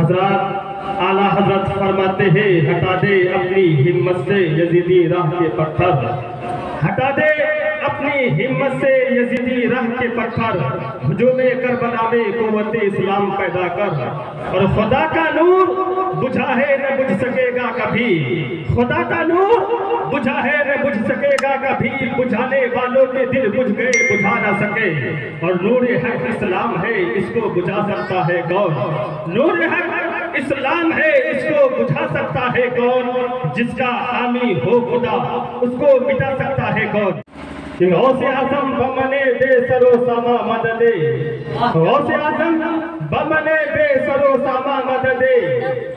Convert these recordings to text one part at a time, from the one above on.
हज़रत, आला हज़रत फरमाते हैं, हटा दे अपनी हिम्मत से यजीदी राह के पत्थर। हटा दे। हिम्मत से यजीदी राह के पत्थर हुजूम करबला में कुवत इस्लाम पैदा कर। और खुदा का नूर बुझा है न बुझ सकेगा कभी। खुदा का नूर बुझा है न बुझ सकेगा कभी। बुझाने वालों के दिल बुझ गए, बुझा ना सके। और नूर हक इस्लाम है, इसको बुझा सकता है कौन? नूर हक इस्लाम है, इसको बुझा सकता है कौन? जिसका हामी हो खुदा, उसको मिटा सकता है कौन? गौसे आज़म बमने बेसरो सामा मददे गौसे आज़म बमने बेसरो सामा मददे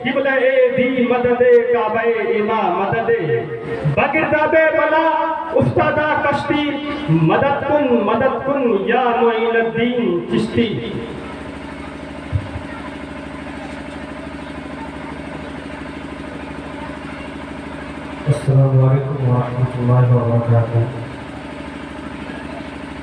किबला ए दी मददे काबे इमा मददे बगिरदाबे बला उस्तादा कश्ती मदद कुन मदद कुन या मुइनुद्दीन चिश्ती अस्सलाम वालेकुम वरहमतुल्लाहि वबरकातुहू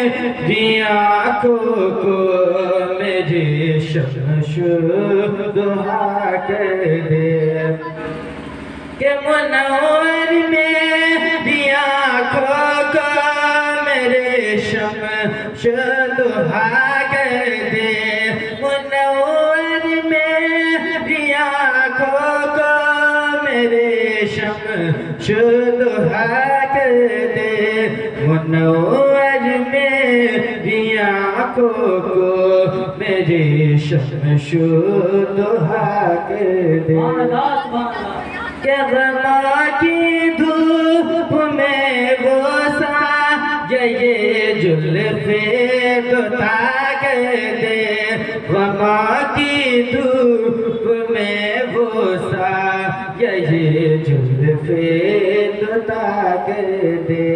मेरी आँखों को मुझे शमशुद हाट दे। के मनोर में दिया खो को मेरे शम शुदहा कर दे। मनोर में दिया खो को मेरे शम शुदहा कर दे। मनोर में दिया खो को मेरे शम शुदहा कर दे के की धूप में वो सा ये जुल्फे तो दे गमा की धूप में वो सा ये जुल्फे तो ताक दे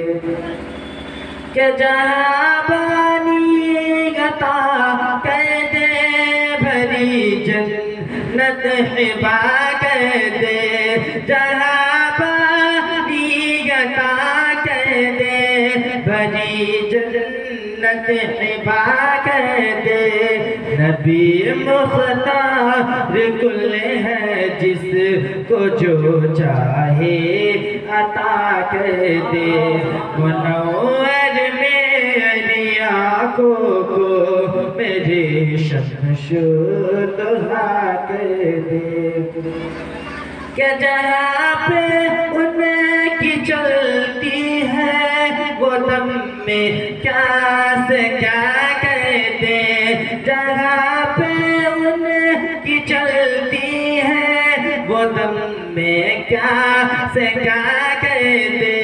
के जहाँ बानी गता कह दे भरी जन्नत हिबा कह दे। जहाँ बानी गता कह दे भरी जन्नत हिबा कह दे। नबी मुख्तार कुल है जिसको जो चाहे अता कर दे। आँखों को मेरे दे। पे चलती है, वो दम में क्या से क्या कहते जहाँ पे उनकी चलती है, वो दम में क्या से क्या कहते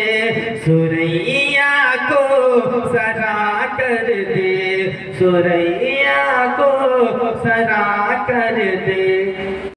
सुरैया को सरा कर दे सुरैया को सरा कर दे।